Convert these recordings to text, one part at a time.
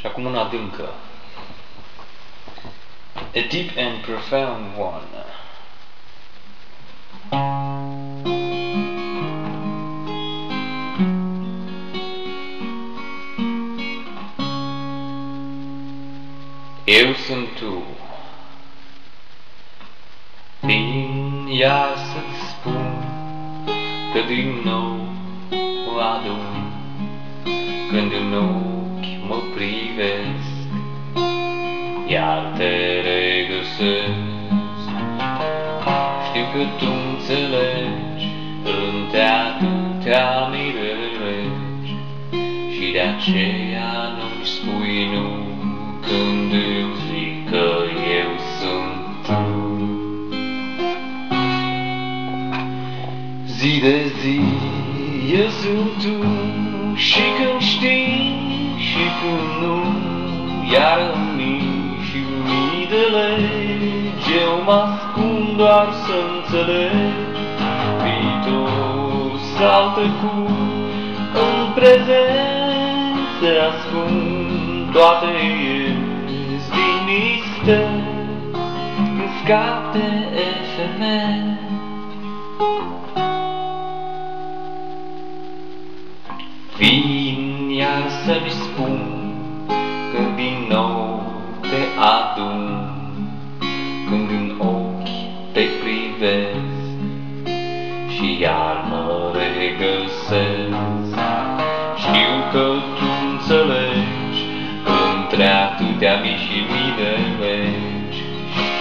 Și acum una adâncă. A deep and profound one. Eu sunt tu. Vin iar să spun că din nou adun când în ochi mă privesc, iar te regăsesc. Știu că tu înțelegi între atâtea mirărești și de aceea nu-mi spui nu când îmi zic că eu sunt tu. Zi de zi eu sunt tu și când știi și când nu, iar în mii și mii de legi, eu mă ascund doar să înțeleg viitor sau trecut, în prezent se ascund toate ies din mister, când scap de efemer. Vin iar să-mi spun adun, când în ochi te privesc și iar mă regăsesc. Știu că tu înțelegi între atâtea mii și mii de legi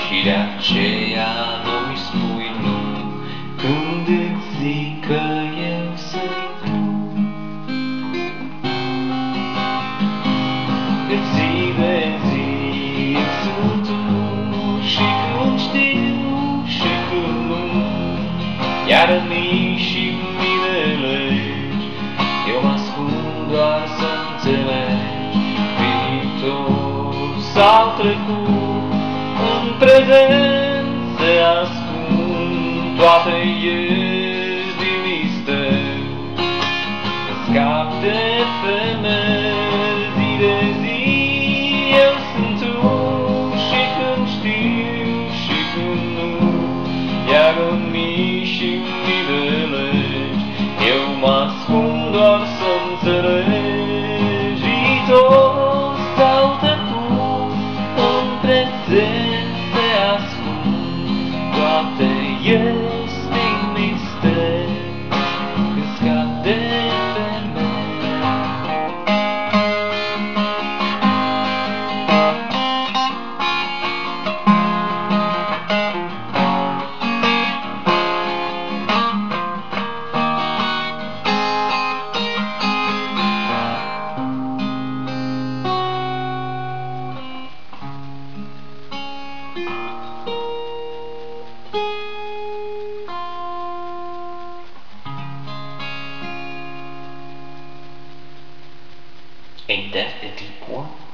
și de aceea Iar în mii și mii de legi Eu mă ascund doar să înțelegi. Viitor sau trecut În prezent se ascund Toate ies din mister. Scap de femei That a deep one?